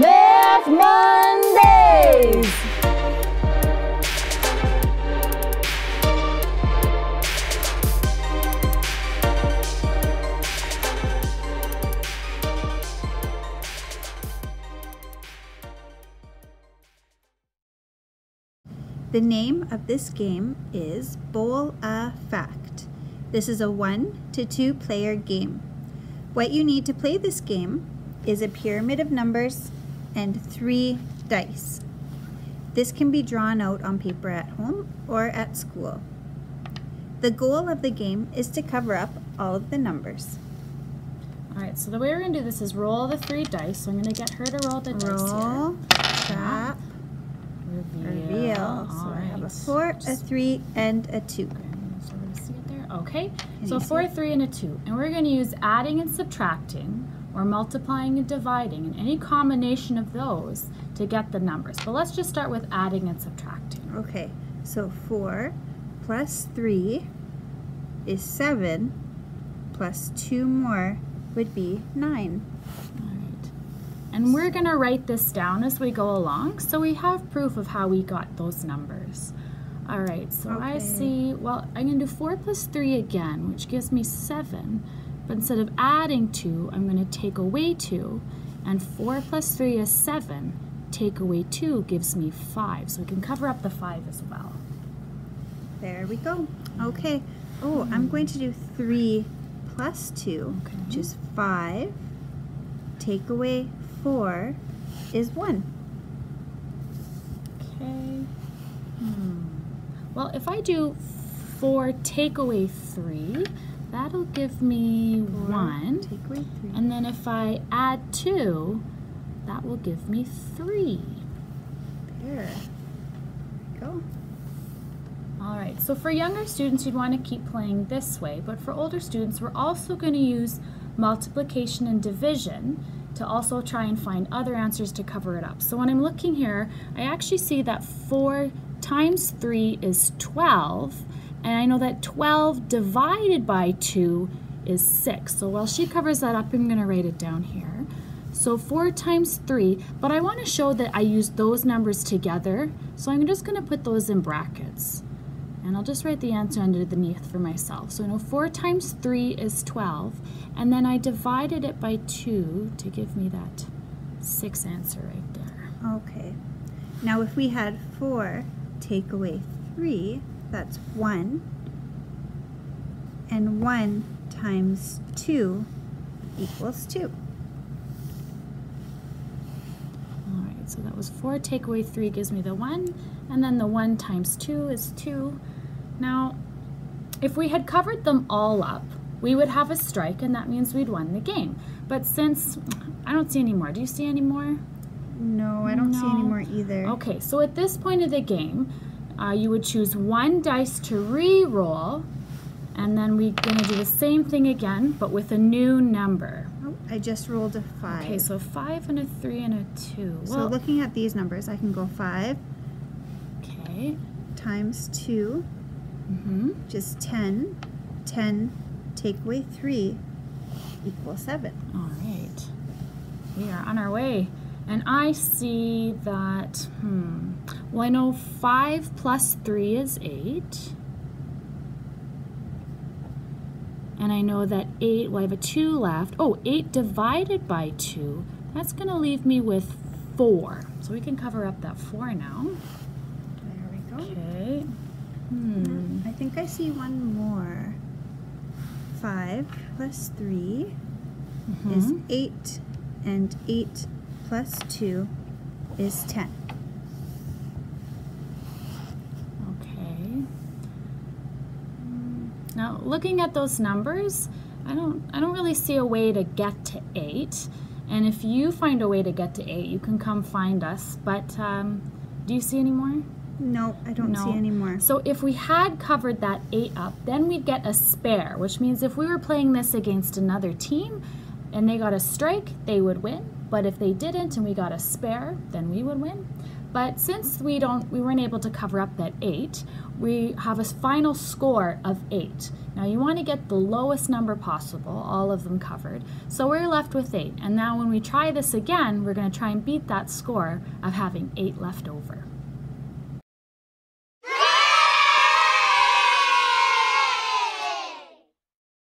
Math Mondays! The name of this game is Bowl a Fact. This is a one to two player game. What you need to play this game is a pyramid of numbers and three dice. This can be drawn out on paper at home or at school. The goal of the game is to cover up all of the numbers. All right, so the way we're gonna do this is roll the three dice. So I'm gonna get her to roll the Roll, dice trap, here. Reveal. reveal. So All I have a four, a three, and a two. Okay, Okay, so four, three, and a two. And we're gonna use adding and subtracting or multiplying and dividing and any combination of those to get the numbers. But let's just start with adding and subtracting. Okay, so four plus three is seven, plus two more would be nine. All right. And we're gonna write this down as we go along so we have proof of how we got those numbers. All right, so I see, well, I'm gonna do four plus three again, which gives me seven. But instead of adding two, I'm gonna take away two. And four plus three is seven. Take away two gives me five. So we can cover up the five as well. There we go. Okay. Oh, I'm going to do three plus two, Okay. which is five. Take away four is one. Okay. Well, if I do four take away three, that'll give me Four, one. Take away three. And then if I add two, that will give me three. There. we Go. All right, so for younger students, you'd want to keep playing this way, but for older students, we're also going to use multiplication and division to also try and find other answers to cover it up. So when I'm looking here, I actually see that 4 times 3 is 12, and I know that 12 divided by 2 is 6. So while she covers that up, I'm going to write it down here. So 4 times 3, but I want to show that I use those numbers together, so I'm just going to put those in brackets. And I'll just write the answer underneath for myself. So I know 4 times 3 is 12, and then I divided it by 2 to give me that 6 answer right there. Okay. Now if we had four take away three, that's one. And one times two equals two. All right, so that was 4 take away 3 gives me the 1, and then the 1 times 2 is 2. Now, if we had covered them all up, we would have a strike, and that means we'd won the game. But since I don't see any more, do you see any more? No, I don't see any more either. Okay, so at this point of the game, uh, you would choose one dice to re-roll, and then we're gonna do the same thing again, but with a new number. Oh, I just rolled a five. Okay, so five and a three and a two. So Well, looking at these numbers, I can go five okay. times two, Mm-hmm. which is 10. 10 take away three equals seven. All right. We are on our way. And I see that, hmm, well, I know 5 plus 3 is 8. And I know that 8, well, I have a 2 left. Oh, 8 divided by 2, that's going to leave me with 4. So we can cover up that 4 now. There we go. Okay. Hmm. I think I see one more. Five plus three is Mhm. eight, and eight plus two is ten. Okay. Now, looking at those numbers, I don't I don't really see a way to get to 8. And if you find a way to get to 8, you can come find us. But um, do you see any more? No, I don't see No. any more. So if we had covered that 8 up, then we'd get a spare, which means if we were playing this against another team and they got a strike, they would win. But if they didn't and we got a spare, then we would win. But since we don't, we weren't able to cover up that eight, we have a final score of eight. Now you want to get the lowest number possible, all of them covered. So we're left with eight. And now when we try this again, we're going to try and beat that score of having eight left over.